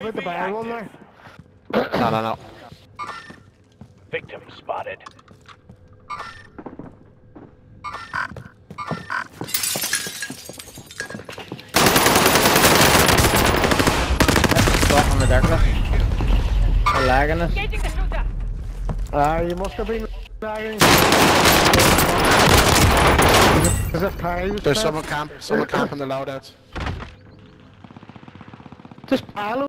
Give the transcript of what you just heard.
With the barrel on there. No, no, no. Victim spotted. Spot on the darkness. They're lagging us. Ah, uh. Ah, you must have been lagging. Is it piles? There's someone camp, someone camping the loadouts. Just pile